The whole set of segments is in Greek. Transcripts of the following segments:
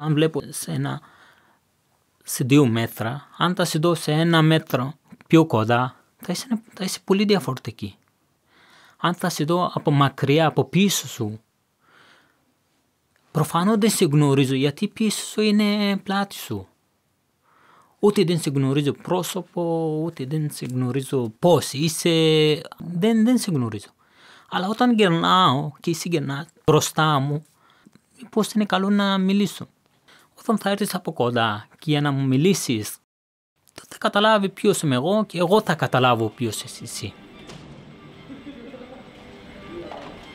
Αν βλέπω σε, ένα, σε δύο μέτρα, αν τα σε δω σε ένα μέτρο πιο κοντά, θα είσαι, θα είσαι πολύ διαφορετική. Αν θα σε δω από μακριά, από πίσω σου, προφανώς δεν σε γνωρίζω γιατί πίσω σου είναι πλάτη σου. Ούτε δεν σε γνωρίζω πρόσωπο, ούτε δεν σε γνωρίζω πώς είσαι, δεν, δεν σε γνωρίζω. Αλλά όταν γερνάω και εσύ γερνάς μπροστά μου, πώς είναι καλό να μιλήσω. Όταν θα έρθεις από κοντά και για να μου μιλήσεις, θα καταλάβει ποιος είμαι εγώ και εγώ θα καταλάβω ποιος είσαι εσύ.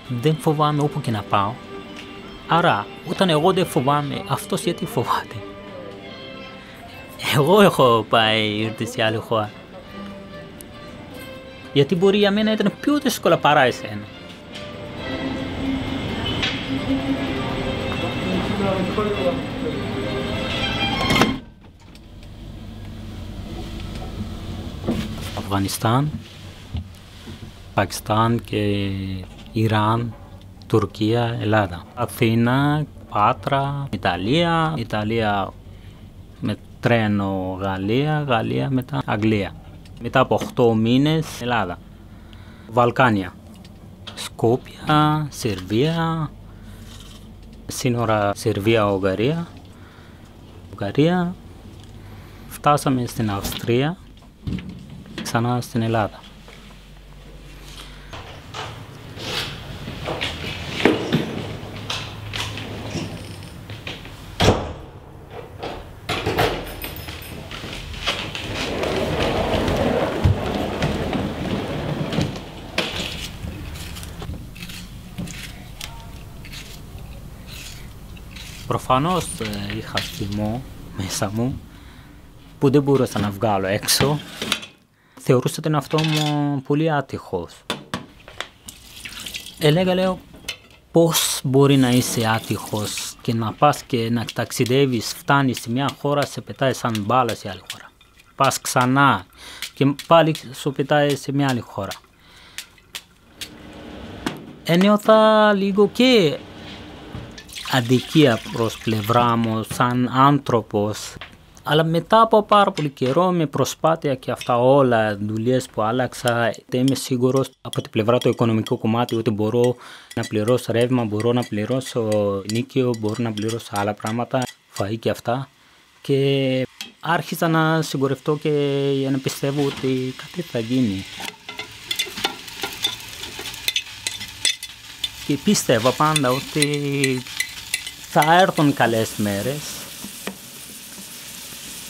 Δεν φοβάμαι όπου και να πάω. Άρα, όταν εγώ δεν φοβάμαι, αυτός γιατί φοβάται; Εγώ έχω πάει ήρθε σε άλλη χώρα. Γιατί μπορεί για μένα ήταν πιο δύσκολα παρά εσένα. Αφγανιστάν, Πακιστάν και Ιράν, Τουρκία, Ελλάδα. Αθήνα, Πάτρα, Ιταλία, Ιταλία με τρένο Γαλλία, Γαλλία μετά Αγγλία. Μετά από 8 μήνες Ελλάδα. Βαλκάνια. Σκόπια, Σερβία, σύνορα Σερβία-Ουγγαρία. Ουγγαρία. Φτάσαμε στην Αυστρία, ξανά στην Ελλάδα. Προφανώς ε, είχα θυμό μέσα μου που δεν μπορούσα να βγάλω έξω. Θεωρούσα τον αυτό μου πολύ άτυχος. Έλεγα λέω πώς μπορεί να είσαι άτυχος και να πας και να ταξιδεύεις, φτάνεις σε μια χώρα, σε πετάει σαν μπάλα σε άλλη χώρα. Πας ξανά και πάλι σου πετάει σε μια άλλη χώρα. Ένιωθα λίγο και αδικία προς πλευρά μου σαν άνθρωπος. Αλλά μετά από πάρα πολύ καιρό με προσπάθεια και αυτά όλα δουλειές που άλλαξα, δεν είμαι σίγουρος από την πλευρά του οικονομικού κομμάτι ότι μπορώ να πληρώσω ρεύμα, μπορώ να πληρώσω νίκαιο, μπορώ να πληρώσω άλλα πράγματα, φαΐ και αυτά. Και άρχισα να σιγουρευτώ και για να πιστεύω ότι κάτι θα γίνει. Και πίστευα πάντα ότι θα έρθουν καλές μέρες.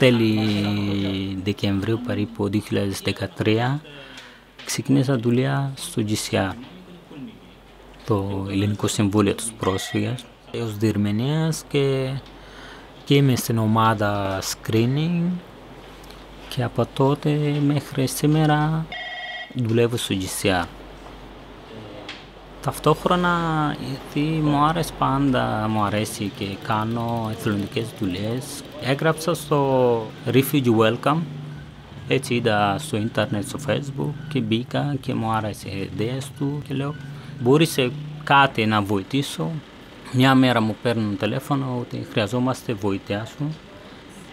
Τέλη Δεκεμβρίου περίπου 2013 ξεκίνησα δουλειά στο GCR, το Ελληνικό Συμβούλιο του Πρόσφυγας, ως διερμηνέας και, και είμαι στην ομάδα screening και από τότε μέχρι σήμερα δουλεύω στο GCR. Ταυτόχρονα γιατί μου άρεσε πάντα, μου αρέσει και κάνω εθελοντικές δουλειές. Έγραψα στο Refugee Welcome, έτσι είδα στο ίντερνετ, στο facebook και μπήκα και μου άρεσε οι ιδέες του και λέω μπορείς σε κάτι να βοηθήσω; Μια μέρα μου παίρνουν τηλέφωνο ότι χρειαζόμαστε βοήθεια σου.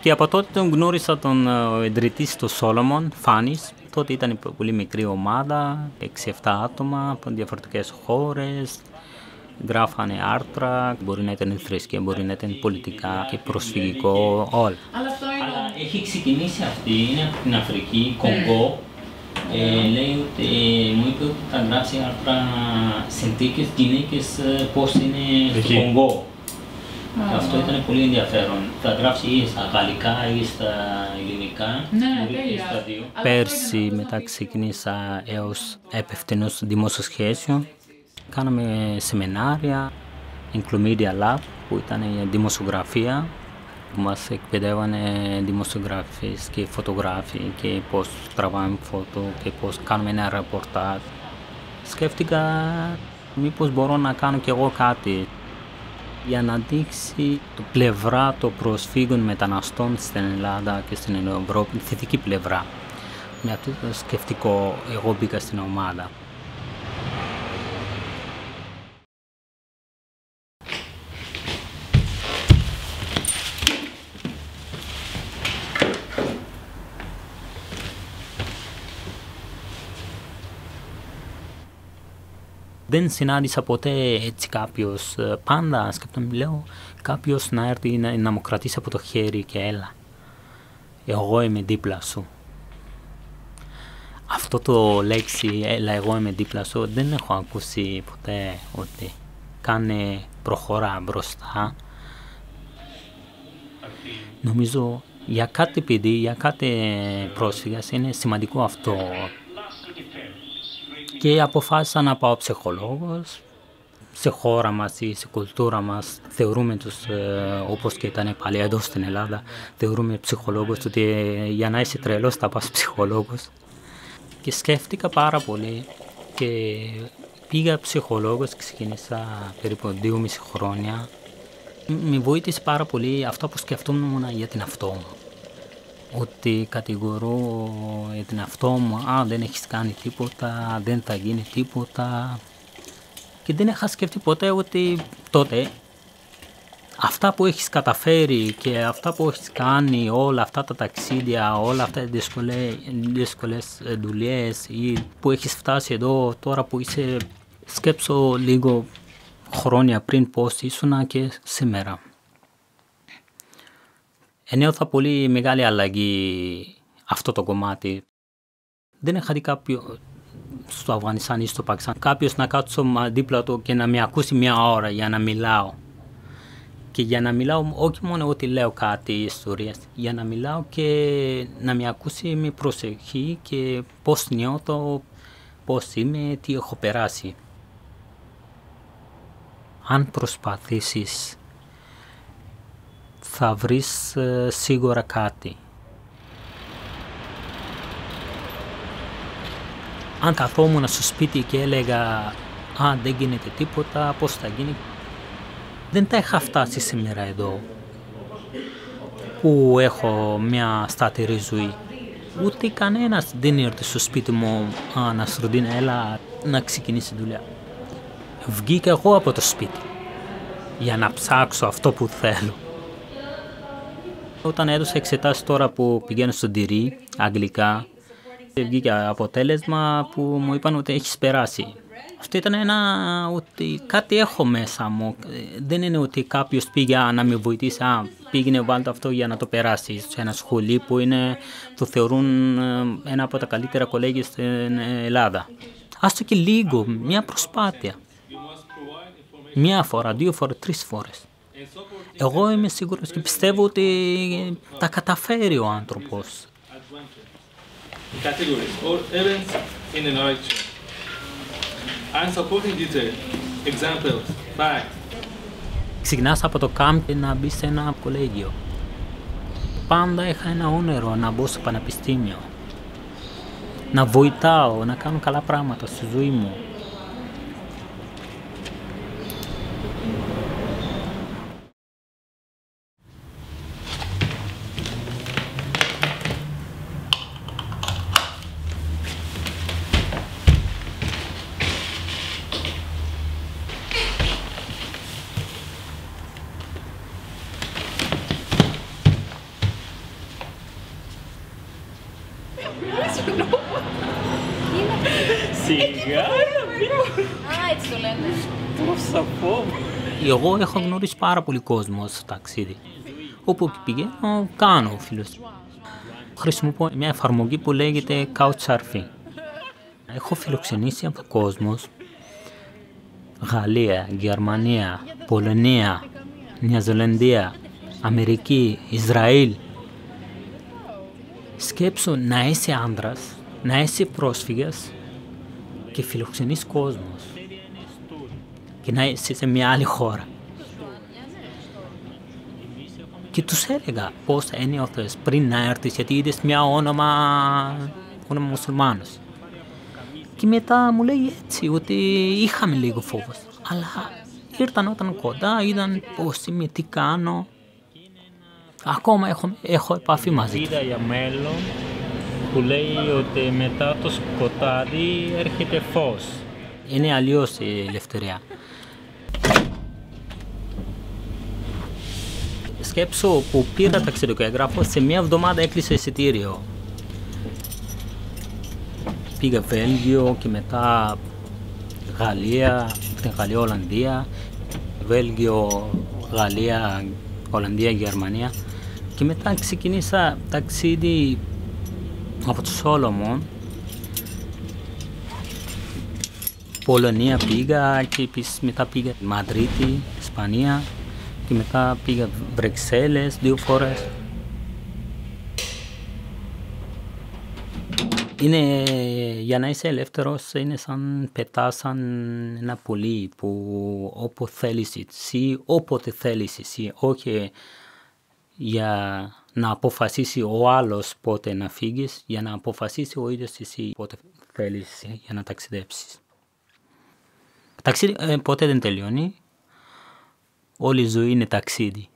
Και από τότε τον γνώρισα τον ε, ιδρυτής στο Solomon, Φάνης, Τότε ήταν πολύ μικρή ομάδα, 6-7 άτομα από διαφορετικές χώρες. Γράφανε άρθρα, μπορεί να ήταν θρησκεία, μπορεί να ήταν πολιτικά και προσφυγικό, όλα. Αλλά αυτό είναι... έχει ξεκινήσει αυτή, είναι από την Αφρική, Κονγκό. Ε, λέει ότι ε, μου είπε ότι θα γράψει άρθρα συνθήκε γυναίκες πώς είναι στο Κονγκό. Αυτό ήταν πολύ ενδιαφέρον. Θα γράψει ή στα γαλλικά ή στα ελληνικά. Ναι, τέλεια. Πέρσι μετά ξεκίνησα έως επευθυνός δημόσιο σχέσεων. Κάναμε σεμινάρια, Inclumedia Lab που ήταν η δημοσιογραφία Μας εκπαιδεύανε δημοσιογράφες και φωτογράφοι και πώς τραβάμε φώτο και πώς κάνουμε ένα ρεπορτάζ. Σκέφτηκα μήπως μπορώ να κάνω κι εγώ κάτι για να δείξει το πλευρά των προσφύγων μεταναστών στην Ελλάδα και στην Ευρώπη, θετική πλευρά. Με αυτό το σκεφτικό εγώ μπήκα στην ομάδα. Δεν συνάντησα ποτέ έτσι κάποιος. Πάντα σκέφτομαι, λέω, κάποιος να έρθει να, να μου κρατήσει από το χέρι και έλα. Εγώ είμαι δίπλα σου. Αυτό το λέξη, έλα εγώ είμαι δίπλα σου, δεν έχω ακούσει ποτέ ότι κάνε προχώρα μπροστά. Νομίζω για κάτι παιδί, για κάτι πρόσφυγας είναι σημαντικό αυτό και αποφάσισα να πάω ψυχολόγος σε χώρα μας ή σε κουλτούρα μας θεωρούμε τους, ε, όπως και ήταν πάλι εδώ στην Ελλάδα, θεωρούμε ψυχολόγος ότι ε, για να είσαι τρελός θα πας ψυχολόγος. Και σκέφτηκα πάρα πολύ και πήγα ψυχολόγος και ξεκίνησα περίπου δύο μισή χρόνια. Με βοήθησε πάρα πολύ αυτό που σκεφτόμουν για την αυτό μου ότι κατηγορώ την αυτό μου, α, δεν έχεις κάνει τίποτα, δεν θα γίνει τίποτα. Και δεν είχα σκεφτεί ποτέ ότι τότε αυτά που έχεις καταφέρει και αυτά που έχεις κάνει, όλα αυτά τα ταξίδια, όλα αυτά τα δύσκολες, δύσκολες δουλειές ή που έχεις φτάσει εδώ τώρα που είσαι σκέψω λίγο χρόνια πριν πώς ήσουν και σήμερα. Ένιωθα πολύ μεγάλη αλλαγή αυτό το κομμάτι. Δεν είχα δει κάποιο στο Αφγανιστάν ή στο Πακιστάν κάποιος να κάτσω δίπλα του και να με ακούσει μια ώρα για να μιλάω. Και για να μιλάω όχι μόνο ότι λέω κάτι ιστορία, για να μιλάω και να με ακούσει με προσοχή και πώς νιώθω, πώς είμαι, τι έχω περάσει. Αν προσπαθήσεις θα βρεις ε, σίγουρα κάτι. Αν καθόμουν στο σπίτι και έλεγα «Α, δεν γίνεται τίποτα, πώς θα γίνει» δεν τα είχα φτάσει σήμερα εδώ που έχω μια σταθερή ζωή. Ούτε κανένας δεν ήρθε στο σπίτι μου «Α, να σου έλα να ξεκινήσει δουλειά». Βγήκα εγώ από το σπίτι για να ψάξω αυτό που θέλω. Όταν έδωσα εξετάσεις τώρα που πηγαίνω στο Ντυρί, αγγλικά, βγήκε αποτέλεσμα που μου είπαν ότι έχεις περάσει. Αυτό ήταν ένα ότι κάτι έχω μέσα μου. Δεν είναι ότι κάποιος πήγε να με βοηθήσει, α, πήγαινε βάλτε αυτό για να το περάσει σε ένα σχολείο που είναι, το θεωρούν ε, ένα από τα καλύτερα κολέγια στην Ελλάδα. Άστο και λίγο, μια προσπάθεια. Μια φορά, δύο φορές, τρεις φορές. Εγώ είμαι σίγουρος και πιστεύω ότι τα καταφέρει ο άνθρωπος. Ξεκινάς από το κάμπ να μπεις σε ένα κολέγιο. Πάντα είχα ένα όνειρο να μπω στο πανεπιστήμιο. Να βοηθάω, να κάνω καλά πράγματα στη ζωή μου. Εγώ έχω γνωρίσει πάρα πολύ κόσμο στο ταξίδι. Όπου πηγαίνω, κάνω φίλους. Χρησιμοποιώ μια εφαρμογή που λέγεται Couchsurfing. Έχω φιλοξενήσει από κόσμο Γαλλία, Γερμανία, Πολωνία, Νέα Ζηλανδία, Αμερική, Ισραήλ. Σκέψου να είσαι άντρας, να είσαι πρόσφυγας και φιλοξενείς κόσμος και να είσαι σε μια άλλη χώρα. Και τους έλεγα πώς ένιωθες πριν να έρθεις γιατί είδες μια όνομα, όνομα μουσουλμάνος. Και μετά μου λέει έτσι ότι είχαμε λίγο φόβος. Αλλά ήρθαν όταν κοντά, είδαν πώς είμαι, τι κάνω. Ακόμα έχω, έχω επαφή μαζί Είδα για μέλλον που λέει ότι μετά το σκοτάδι έρχεται φως. Είναι αλλιώς η ελευθερία. Σκέψω που πήρα ταξιδικό έγγραφο, σε μια εβδομάδα έκλεισε εισιτήριο. Πήγα Βέλγιο και μετά Γαλλία, την Γαλλία, Ολλανδία, Βέλγιο, Γαλλία, Ολλανδία, Γερμανία και μετά ξεκινήσα ταξίδι από το Σόλομον Πολωνία πήγα και επίσης μετά πήγα Μαδρίτη, Ισπανία και μετά πήγα Βρεξέλλες δύο φορές. Είναι, για να είσαι ελεύθερος είναι σαν πετάς σαν ένα πουλί που όπου θέλεις εσύ, όποτε θέλεις εσύ, όχι για να αποφασίσει ο άλλος πότε να φύγεις, για να αποφασίσει ο ίδιος εσύ πότε θέλεις για να ταξιδέψεις. Ταξίδι ε, ποτέ δεν τελειώνει. Όλη η ζωή είναι ταξίδι.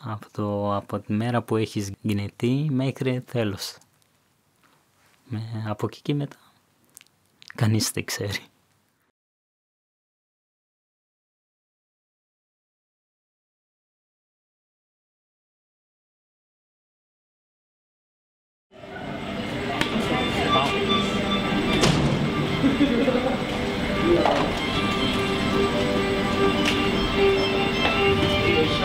Από, το, από τη μέρα που έχεις γεννηθεί μέχρι τέλος. Με, από εκεί και μετά κανείς δεν ξέρει.